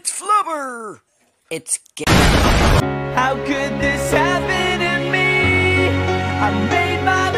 It's Flubber! It's gay. How could this happen to me? I made my